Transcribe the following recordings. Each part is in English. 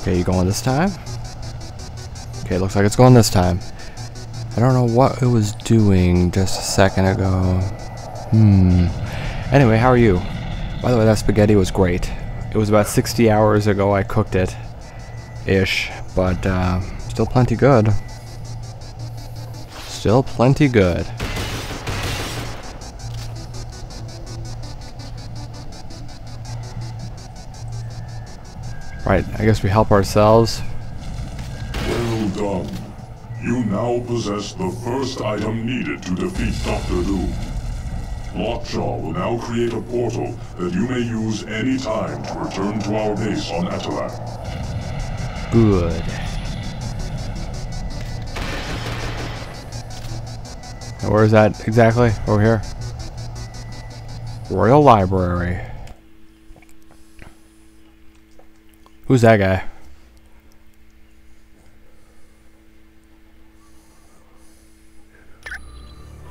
Okay, you going this time? Okay, looks like it's going this time. I don't know what it was doing just a second ago. Hmm. Anyway, how are you? By the way, that spaghetti was great. It was about 60 hours ago I cooked it. Ish. But, uh, still plenty good. Still plenty good. Right, I guess we help ourselves. Well done. You now possess the first item needed to defeat Doctor Doom. Lockjaw will now create a portal that you may use any time to return to our base on Attilan. Good. Now, where is that exactly? Over here? Royal Library. Who's that guy?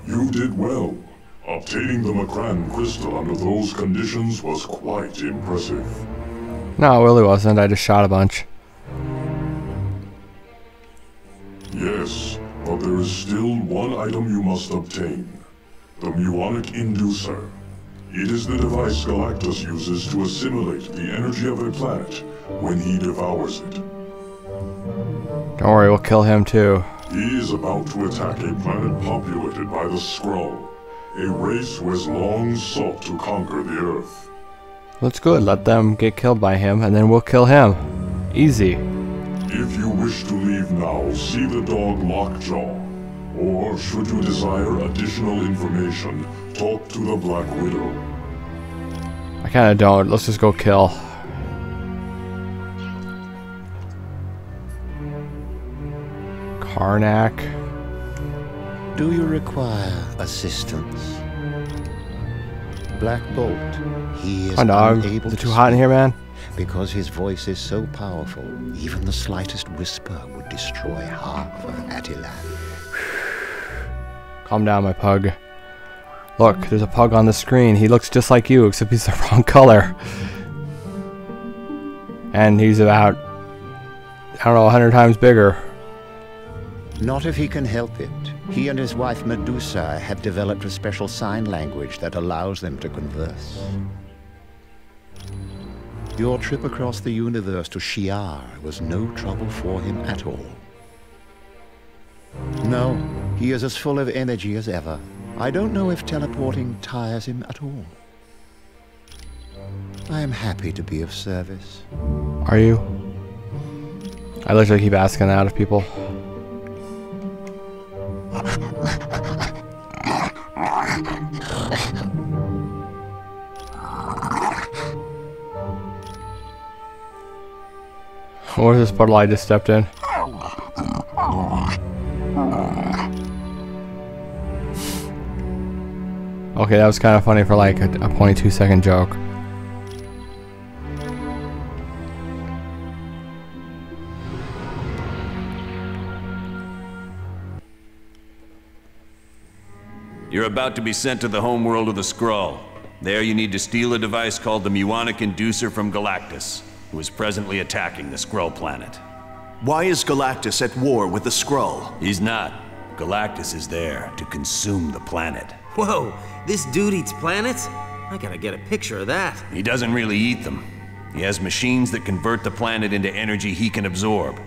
You did well. Obtaining the M'Kraan crystal under those conditions was quite impressive. No, it really wasn't. I just shot a bunch. Yes, but there is still one item you must obtain. The Muonic Inducer. It is the device Galactus uses to assimilate the energy of a planet when he devours it. Don't worry, we'll kill him too. He is about to attack a planet populated by the Skrull, a race who has long sought to conquer the Earth. That's good. Let them get killed by him, and then we'll kill him. Easy. If you wish to leave now, see the dog Lockjaw. Or, should you desire additional information, talk to the Black Widow. I kinda don't. Let's just go kill. Karnak. Do you require assistance? Black Bolt, he is Hi, dog. unable Is it to too hot in here, man? Because his voice is so powerful, even the slightest whisper would destroy half of Attilan. Calm down, my pug. Look, there's a pug on the screen. He looks just like you, except he's the wrong color. And he's about, I don't know, 100 times bigger. Not if he can help it. He and his wife Medusa have developed a special sign language that allows them to converse. Your trip across the universe to Shi'ar was no trouble for him at all. No, he is as full of energy as ever. I don't know if teleporting tires him at all. I am happy to be of service. Are you? I like literally keep asking that of people. What is this puddle I just stepped in? Okay, that was kind of funny for like a, a 22 second joke. You're about to be sent to the homeworld of the Skrull. There you need to steal a device called the Muonic Inducer from Galactus, who is presently attacking the Skrull planet. Why is Galactus at war with the Skrull? He's not. Galactus is there to consume the planet. Whoa, this dude eats planets? I gotta get a picture of that. He doesn't really eat them. He has machines that convert the planet into energy he can absorb.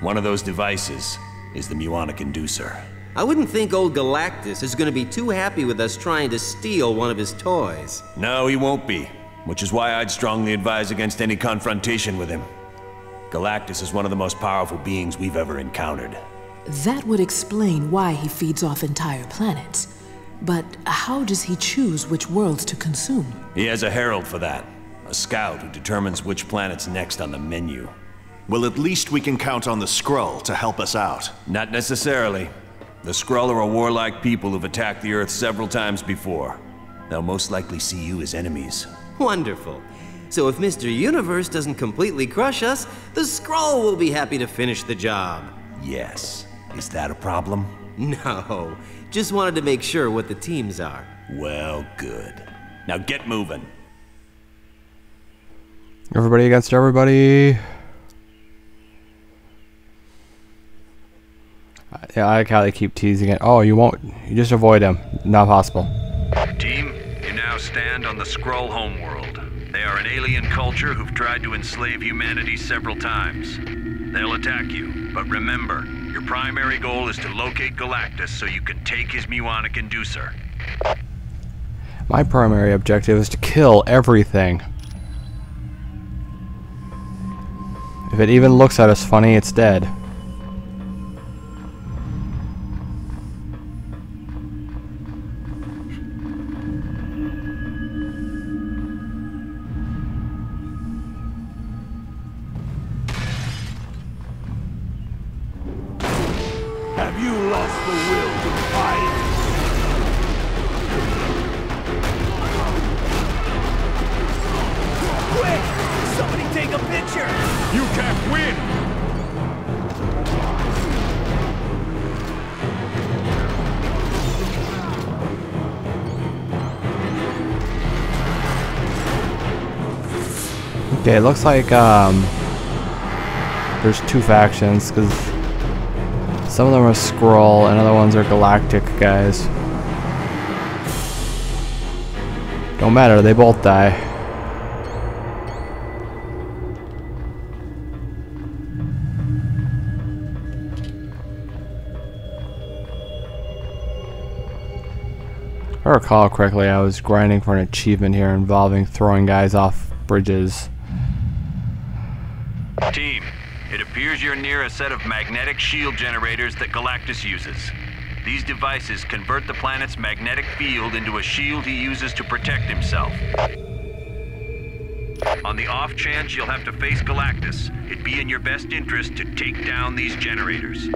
One of those devices is the Muonic Inducer. I wouldn't think old Galactus is gonna be too happy with us trying to steal one of his toys. No, he won't be, which is why I'd strongly advise against any confrontation with him. Galactus is one of the most powerful beings we've ever encountered. That would explain why he feeds off entire planets. But how does he choose which worlds to consume? He has a herald for that, a scout who determines which planet's next on the menu. Well, at least we can count on the Skrull to help us out. Not necessarily. The Skrull are a warlike people who've attacked the Earth several times before. They'll most likely see you as enemies. Wonderful. So if Mr. Universe doesn't completely crush us, the Skrull will be happy to finish the job. Yes. Is that a problem? No. Just wanted to make sure what the teams are. Well, good. Now get moving. Everybody against everybody. Yeah, I like how they keep teasing it. Oh, you won't. You just avoid him. Not possible the Skrull homeworld. They are an alien culture who've tried to enslave humanity several times. They'll attack you, but remember, your primary goal is to locate Galactus so you can take his Muonic inducer. My primary objective is to kill everything. If it even looks at us funny, it's dead. Looks like um, there's two factions because some of them are Skrull and other ones are Galactic guys. Don't matter, they both die. If I recall correctly, I was grinding for an achievement here involving throwing guys off bridges. Team, it appears you're near a set of magnetic shield generators that Galactus uses. These devices convert the planet's magnetic field into a shield he uses to protect himself. On the off chance you'll have to face Galactus, it'd be in your best interest to take down these generators.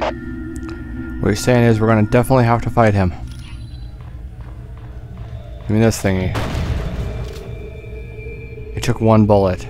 What you're saying is we're gonna definitely have to fight him. Give me this thingy. It took one bullet.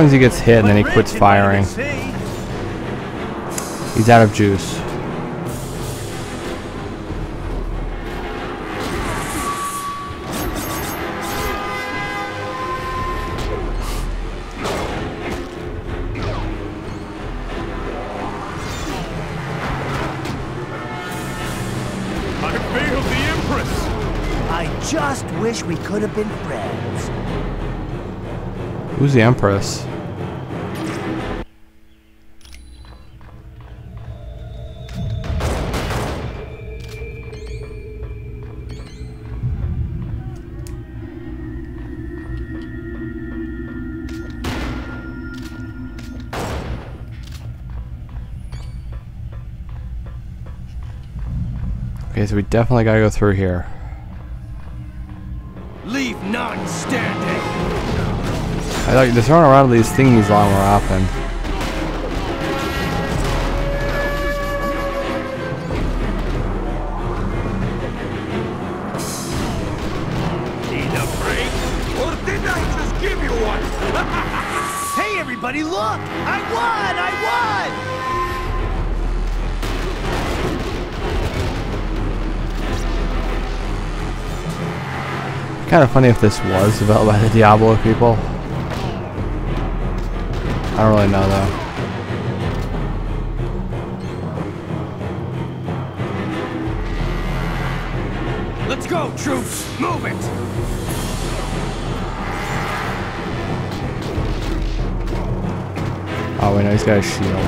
On Sometimes he gets hit and then he quits firing. He's out of juice. I failed the Empress! I just wish we could have been friends. Who's the Empress? So we definitely gotta go through here. Leave none standing! I like they're throwing around these thingies a lot more often. Kind of funny if this was developed by the Diablo people. I don't really know though. Let's go, troops! Move it! Oh wait, no, he's got a shield.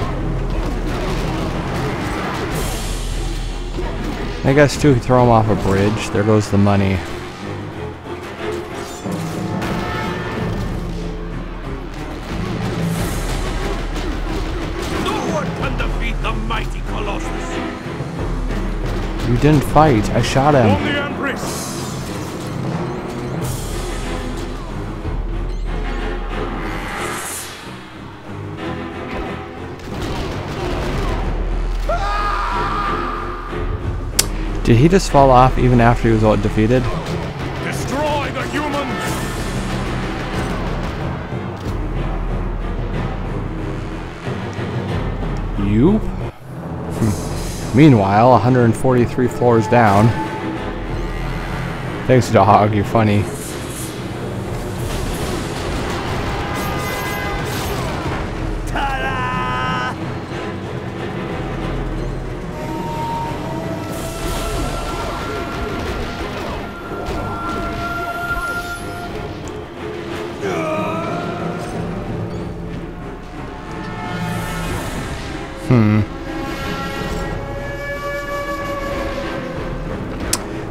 I guess too, throw him off a bridge, there goes the money. Didn't fight. I shot him. Did he just fall off even after he was all defeated? Meanwhile, 143 floors down. Thanks, dog. You're funny.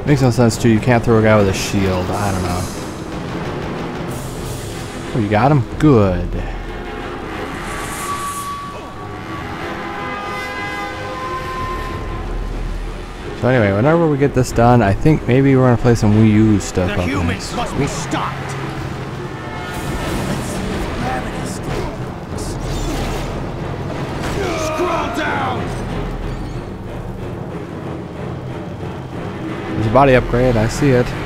Makes no sense too. You can't throw a guy with a shield. I don't know. Oh, you got him? Good. So anyway, whenever we get this done, I think maybe we're gonna play some Wii U stuff The up humans must be stopped. Body upgrade. I see it.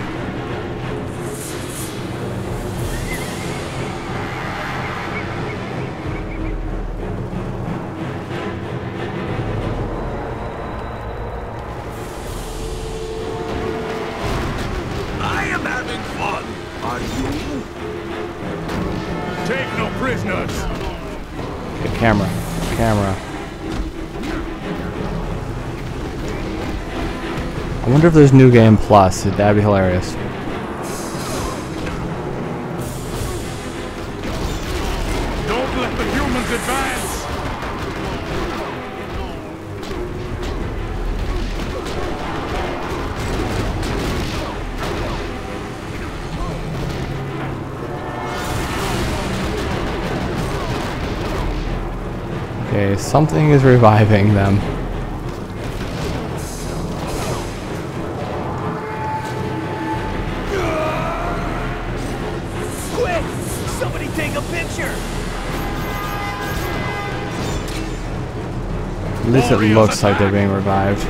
Wonder if there's New Game Plus. That'd be hilarious. Don't let the humans advance! Okay, something is reviving them. Least it looks like they're being revived.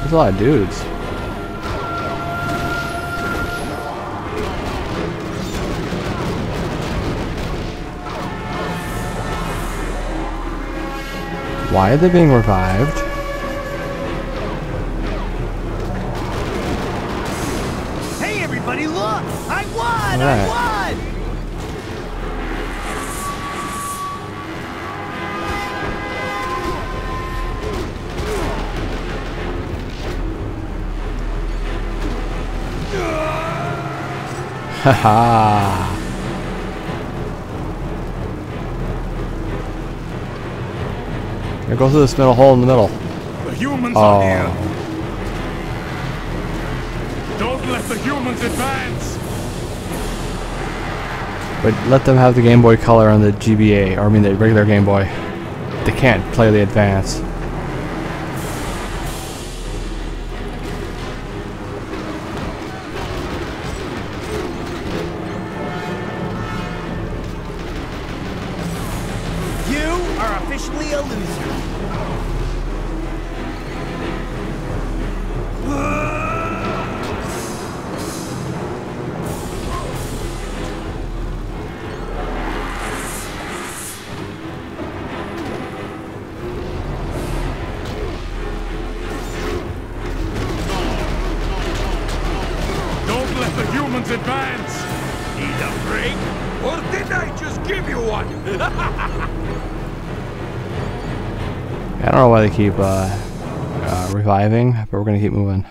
There's a lot of dudes. Why are they being revived? Haha. Here, go through this middle hole in the middle. The humans Oh. are here! Oh. Don't let the humans advance! But let them have the Game Boy Color on the GBA, or I mean the regular Game Boy. They can't play the Advance. Keep uh, uh, reviving, but we're gonna keep moving.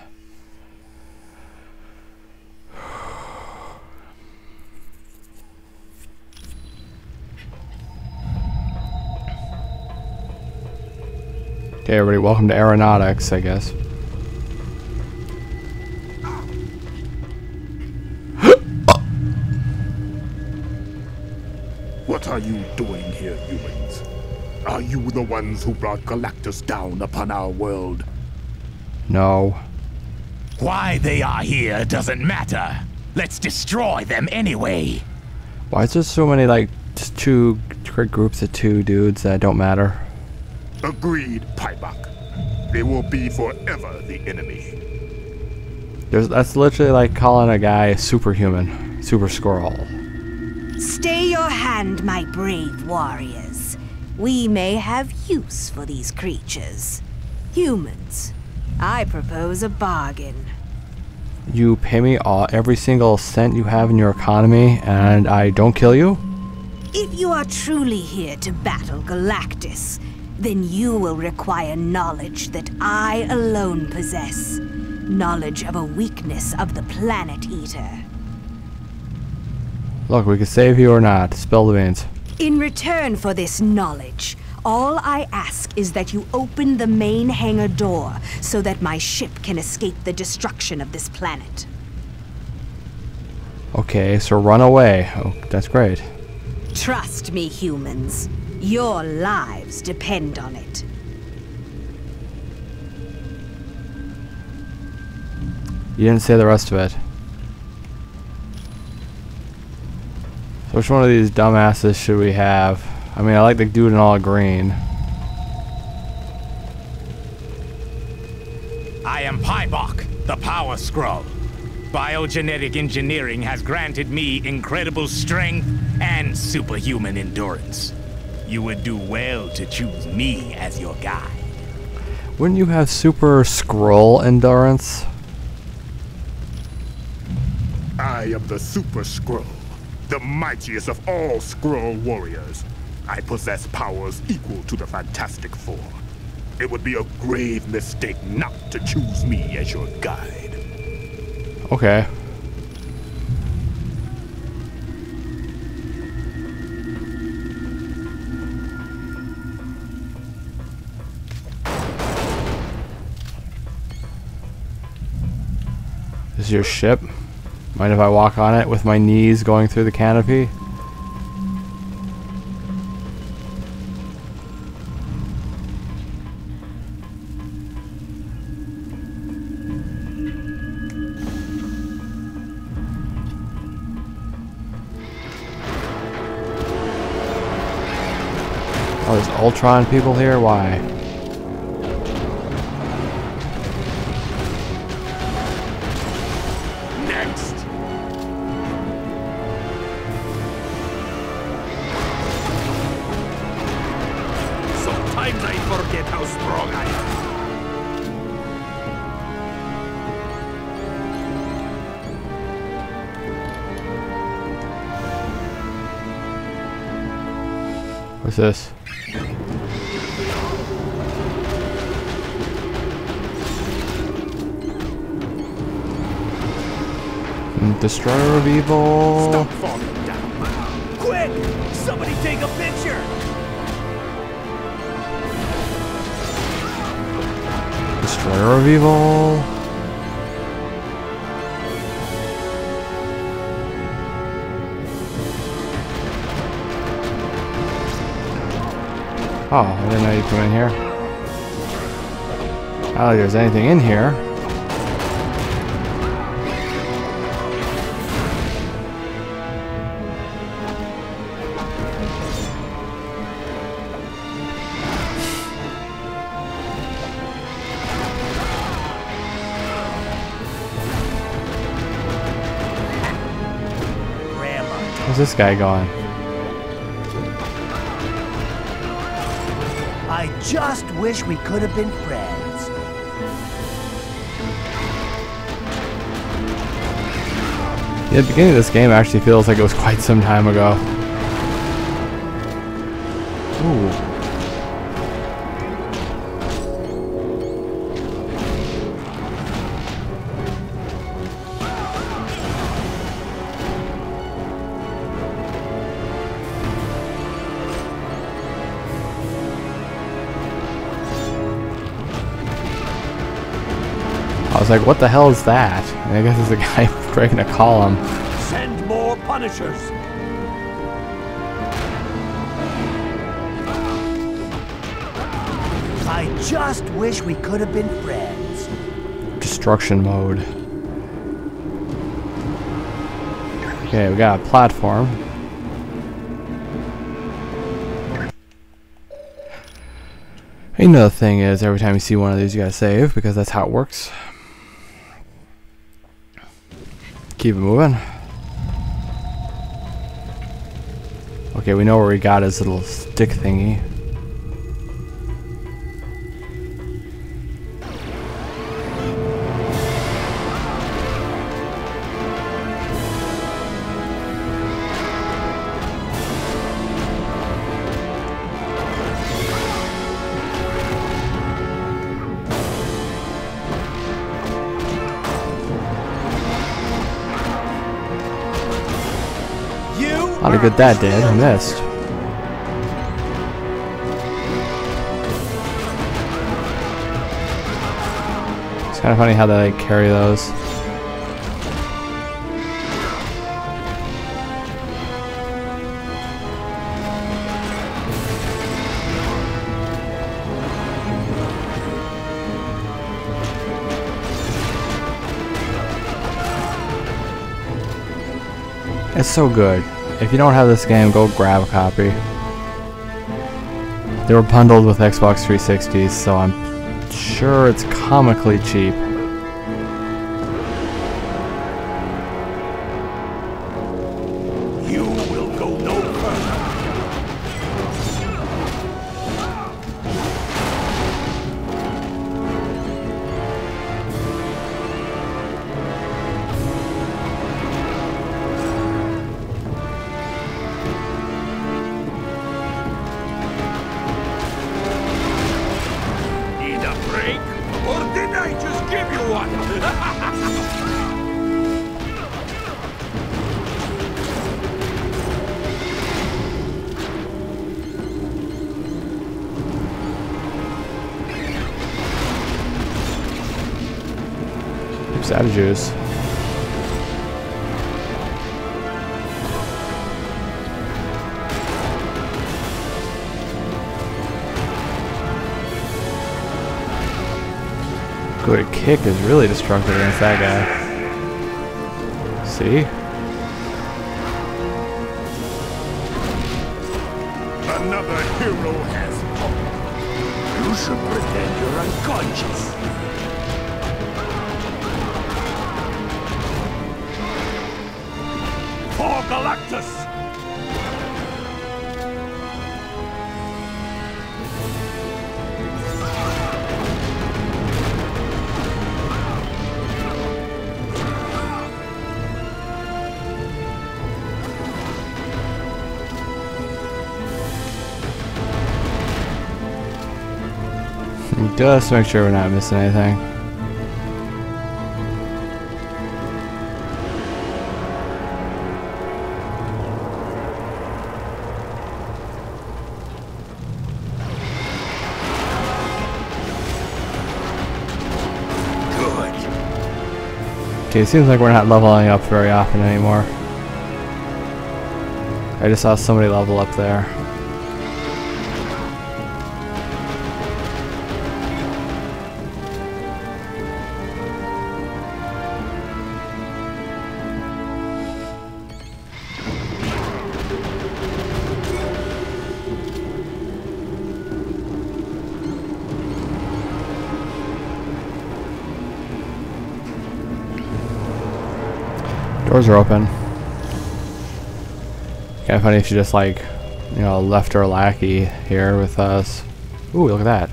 Okay, everybody, welcome to Aeronautics, I guess. What are you doing here, humans? Are you the ones who brought Galactus down upon our world? No. Why they are here doesn't matter. Let's destroy them anyway. Why is there so many, like, just two groups of two dudes that don't matter? Agreed, Paibok. They will be forever the enemy. There's, that's literally like calling a guy superhuman, super Skrull. Stay your hand, my brave warriors. We may have use for these creatures. Humans, I propose a bargain. You pay me all every single cent you have in your economy, and I don't kill you. If you are truly here to battle Galactus, then you will require knowledge that I alone possess. Knowledge of a weakness of the Planet Eater. Look, we can save you or not. Spill the beans. In return for this knowledge, all I ask is that you open the main hangar door so that my ship can escape the destruction of this planet. Okay, so run away. Oh, that's great. Trust me, humans. Your lives depend on it. You didn't say the rest of it. Which one of these dumbasses should we have? I mean, I like the dude in all green. I am Paibok, the Power Skrull. Biogenetic engineering has granted me incredible strength and superhuman endurance. You would do well to choose me as your guide. Wouldn't you have super Skrull endurance? I am the Super Skrull, the mightiest of all Skrull warriors. I possess powers equal to the Fantastic Four. It would be a grave mistake not to choose me as your guide. Okay. This is your ship? Mind if I walk on it with my knees going through the canopy? Oh, there's Ultron people here? Why? What's this? Destroyer of Evil. Stop falling down. Quick! Somebody take a picture! Destroyer of Evil. Oh, I didn't know you come in here. I don't think there's anything in here. Where's this guy going? I just wish we could have been friends. Yeah, the beginning of this game actually feels like it was quite some time ago. Ooh. Was like, what the hell is that? And I guess it's a guy breaking a column. Send more Punishers! I just wish we could have been friends. Destruction mode. Okay, we got a platform. Another thing is, every time you see one of these, you gotta save, because that's how it works. Keep it moving. Okay, we know where we got his little stick thingy. Good that did. I missed. It's kind of funny how they like, carry those. It's so good. If you don't have this game, go grab a copy. They were bundled with Xbox 360s, so I'm sure it's comically cheap. Juice. Good kick is really destructive against that guy. See? Another hero has fallen. You should pretend you're unconscious. Just make sure we're not missing anything. Good. Okay, it seems like we're not leveling up very often anymore. I just saw somebody level up there. Doors are open. Kind of funny if she just like, you know, left her lackey here with us. Ooh, look at that.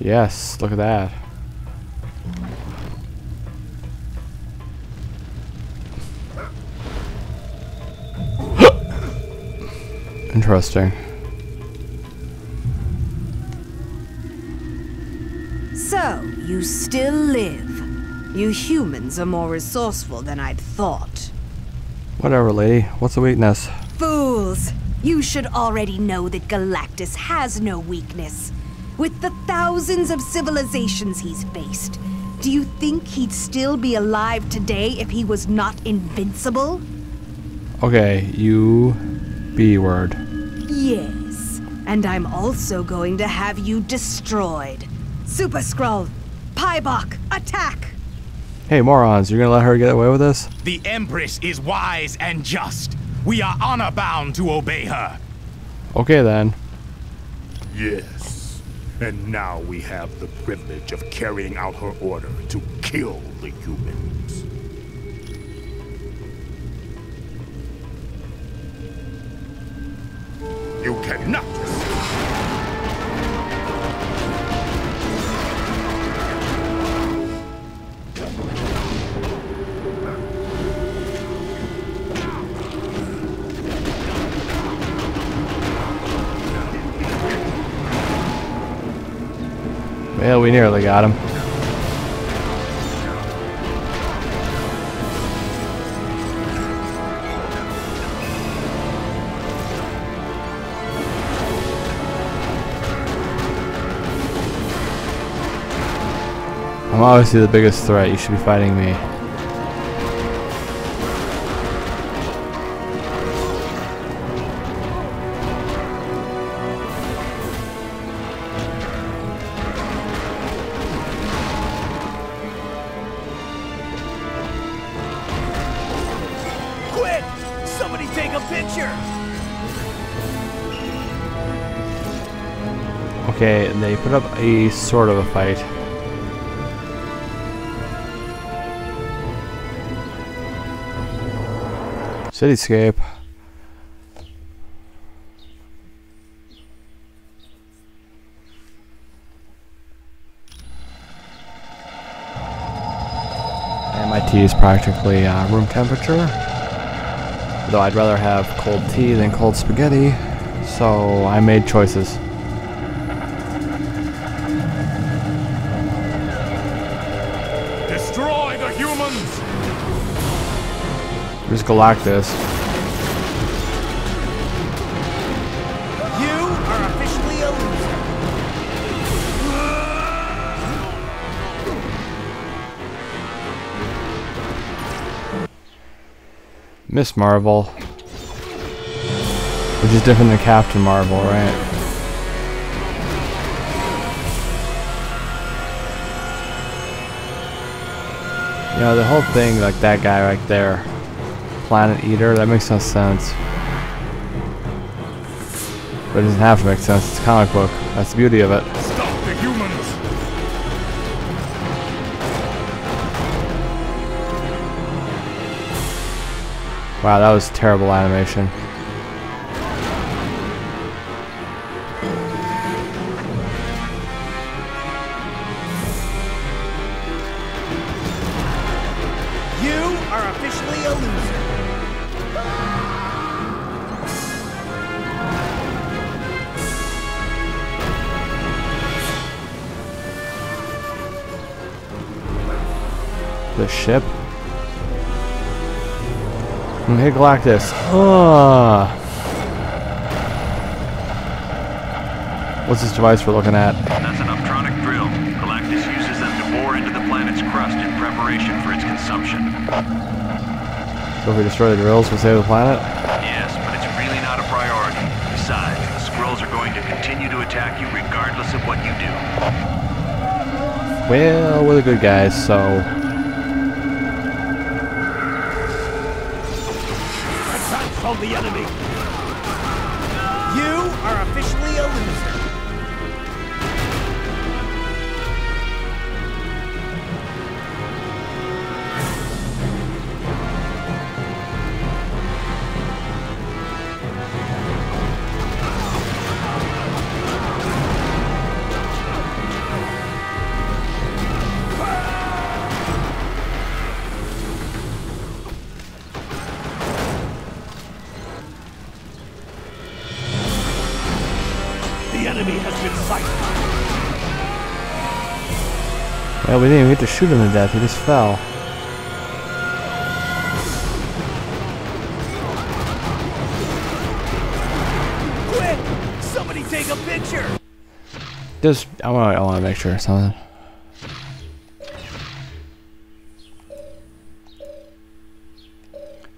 Yes, look at that. Interesting. You still live. You humans are more resourceful than I'd thought. Whatever, lady. What's the weakness? Fools! You should already know that Galactus has no weakness. With the thousands of civilizations he's faced, do you think he'd still be alive today if he was not invincible? Okay, you B word. Yes. And I'm also going to have you destroyed. Super Skrull, Paibok, attack! Hey, morons, you're gonna let her get away with this? The Empress is wise and just. We are honor bound to obey her. Okay then. Yes. And now we have the privilege of carrying out her order to kill the humans. You cannot Well, we nearly got him. I'm obviously the biggest threat. You should be fighting me. Up a sort of a fight. Cityscape. And my tea is practically uh, room temperature. Though I'd rather have cold tea than cold spaghetti, so I made choices. There's Galactus. You are officially a loser. Miss Marvel. Which is different than Captain Marvel, right? You know, the whole thing, like that guy right there, Planet Eater, that makes no sense. But it doesn't have to make sense, it's a comic book. That's the beauty of it. Stop the humans! Wow, that was terrible animation. Hey Galactus. Ah. What's this device we're looking at? That's an optronic drill. Galactus uses them to bore into the planet's crust in preparation for its consumption. So if we destroy the drills, we'll save the planet? Yes, but it's really not a priority. Besides, the Skrulls are going to continue to attack you regardless of what you do. Well, we're the good guys, so... From the enemy. You are officially a loser. Shoot him to death, he just fell. Quick! Somebody take a picture. Just, I want to I wanna make sure something.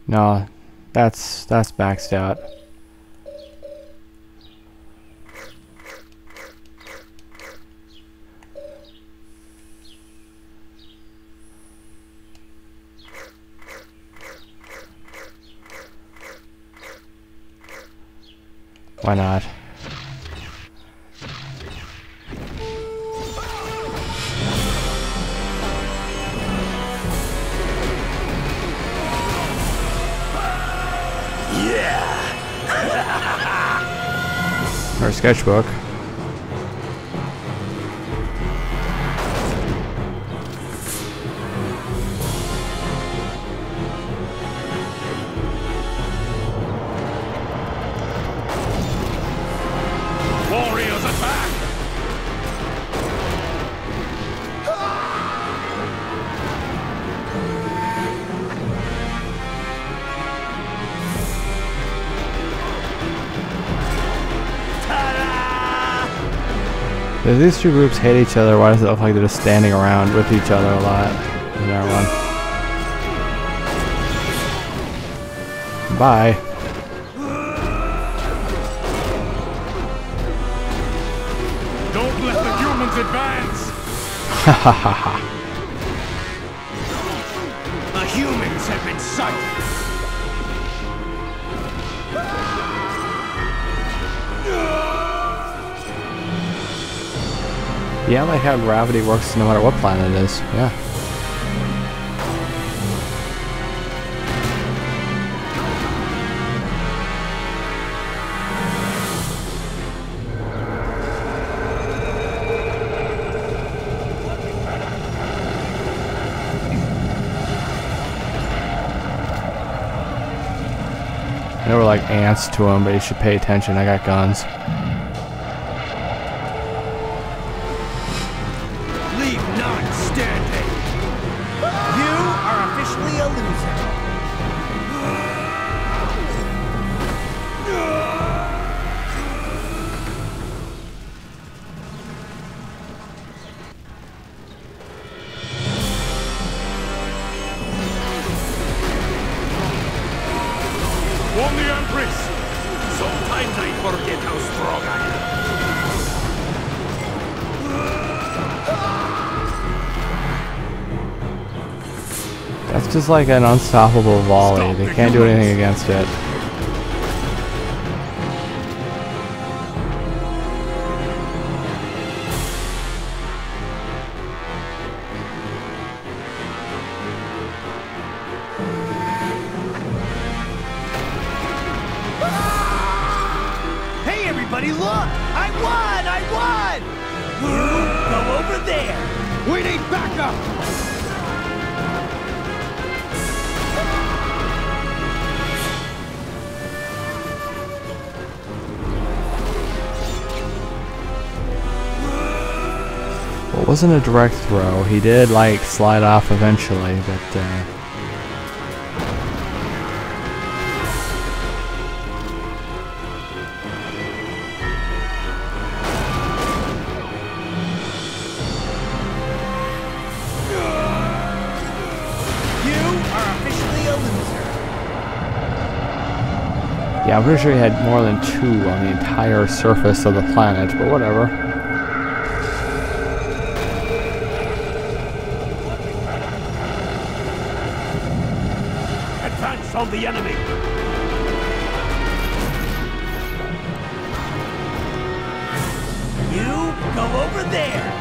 No, that's, that's maxed out. Why not? Yeah. Our sketchbook. If these two groups hate each other, why does it look like they're just standing around with each other a lot? In that one. Bye. Don't let the humans advance! Ha ha ha ha. The humans have been sighted. Yeah, I like how gravity works no matter what planet it is. Yeah. I know we're like ants to him, but you should pay attention. I got guns. That's just like an unstoppable volley. They can't do anything against it. Wasn't a direct throw. He did like slide off eventually, but uh, You are officially a loser. yeah, I'm pretty sure he had more than two on the entire surface of the planet, but whatever. On the enemy! You go over there.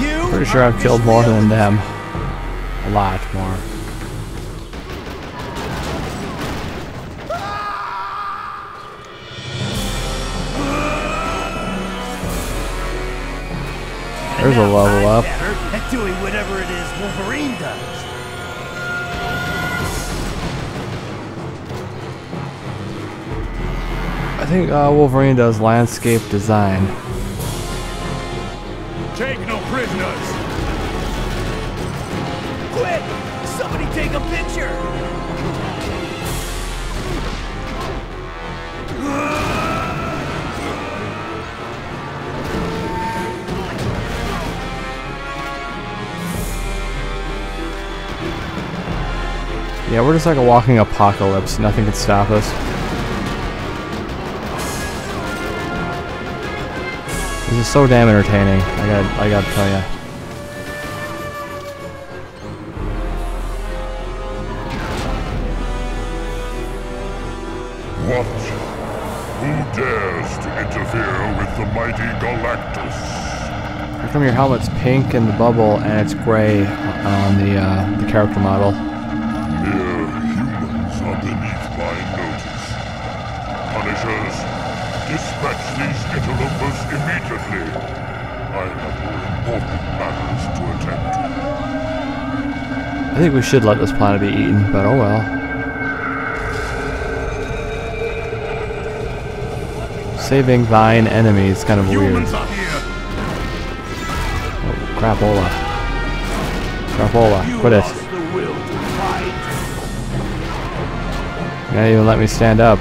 You Pretty sure I've killed more than them. A lot more. There's a level up. at doing whatever it is Wolverine does. I think uh, Wolverine does landscape design. Yeah, we're just like a walking apocalypse. Nothing can stop us. This is so damn entertaining. I got I got to tell you. What? Who dares to interfere with the mighty Galactus? How come your helmet's pink in the bubble and it's gray on the uh, the character model? Dispatch these interlopers immediately. I have more important matters to attend to. I think we should let this planet be eaten, but oh well. Saving thine enemy is kind of weird. Humans are here. Oh, crapola. Crapola, quit it. lost the will to fight. You not even let me stand up.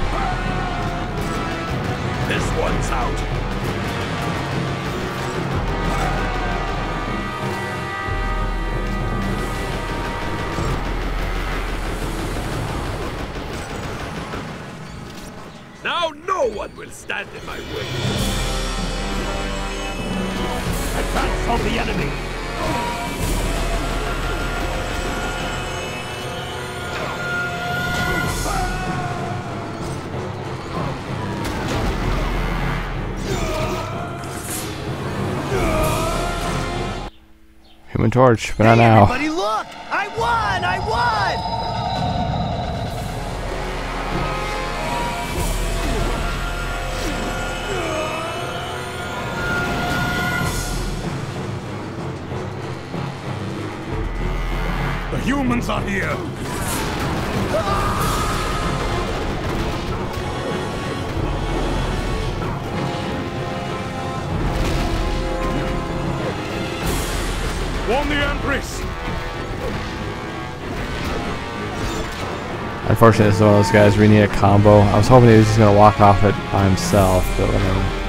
Human Torch, but not now. Everybody look! I won! I won! The humans are here. Warn the Empress. Unfortunately, this is one of those guys you need a combo. I was hoping he was just going to walk off it by himself, but whatever.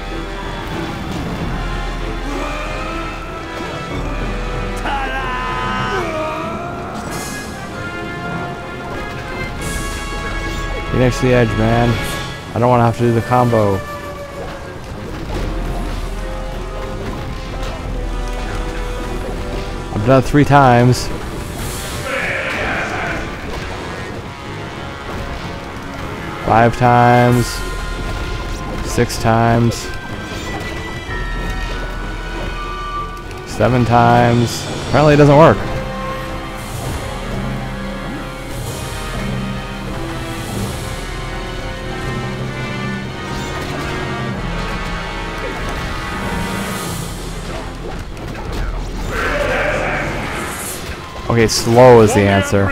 Get next to the edge, man. I don't want to have to do the combo. Done three times. Five times. Six times. Seven times. Apparently it doesn't work. Okay, slow is the answer.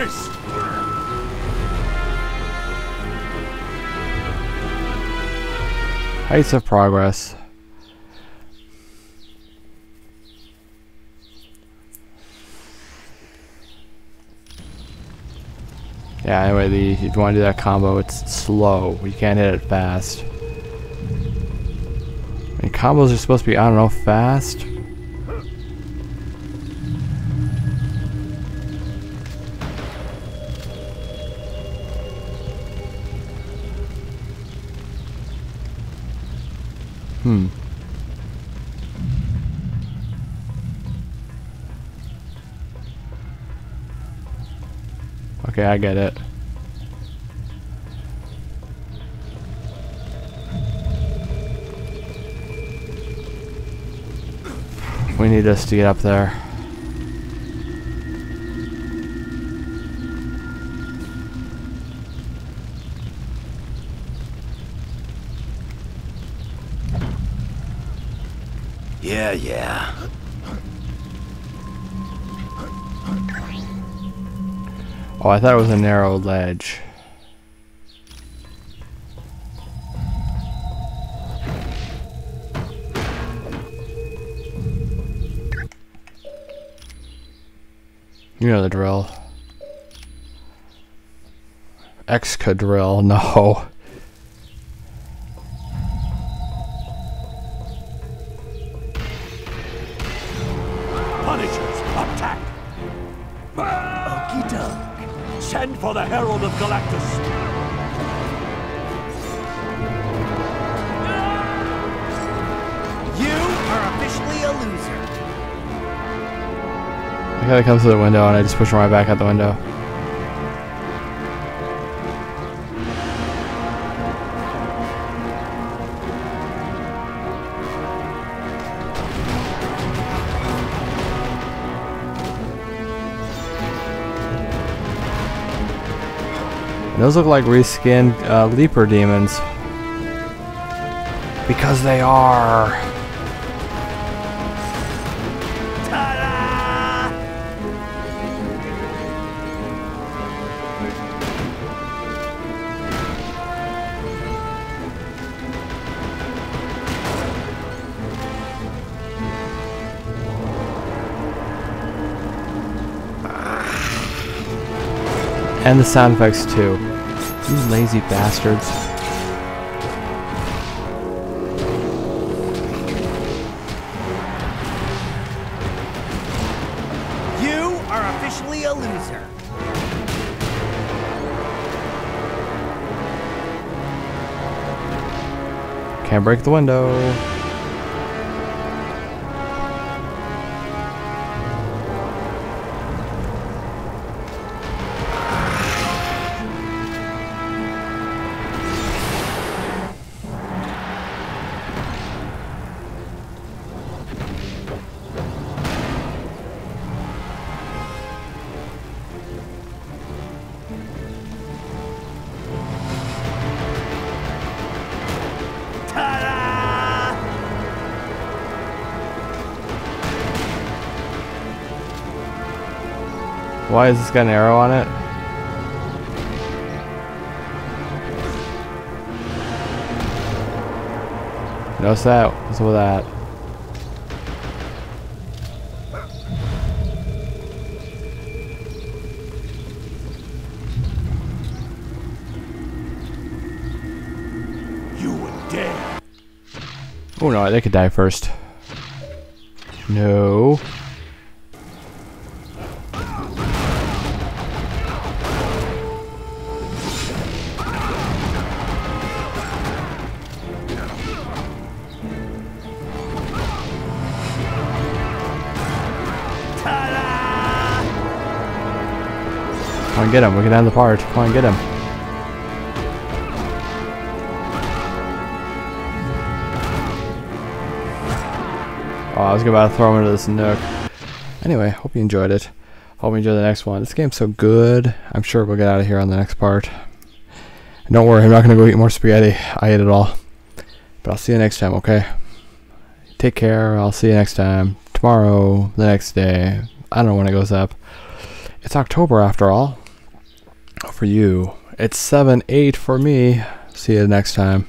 Heights of progress. Yeah, anyway, the, if you want to do that combo, it's slow. You can't hit it fast. I mean, combos are supposed to be, I don't know, fast. Hmm. Okay, I get it. We need us to get up there. Yeah, yeah. Oh, I thought it was a narrow ledge. You know the drill. Excadrill, no. guy comes to the window and I just push him right back out the window. And those look like reskinned uh, Leaper demons. Because they are. And the sound effects too. You lazy bastards. You are officially a loser. Can't break the window. Why is this got an arrow on it? Notice that? What's with that? You were dead. Oh no, they could die first. No. On, get him. We can end the part. Come on, get him. Oh, I was about to throw him into this nook. Anyway, hope you enjoyed it. Hope you enjoy the next one. This game's so good. I'm sure we'll get out of here on the next part. And don't worry, I'm not going to go eat more spaghetti. I ate it all. But I'll see you next time, okay? Take care. I'll see you next time. Tomorrow, the next day. I don't know when it goes up. It's October after all. For you. It's 7 8 for me. See you next time.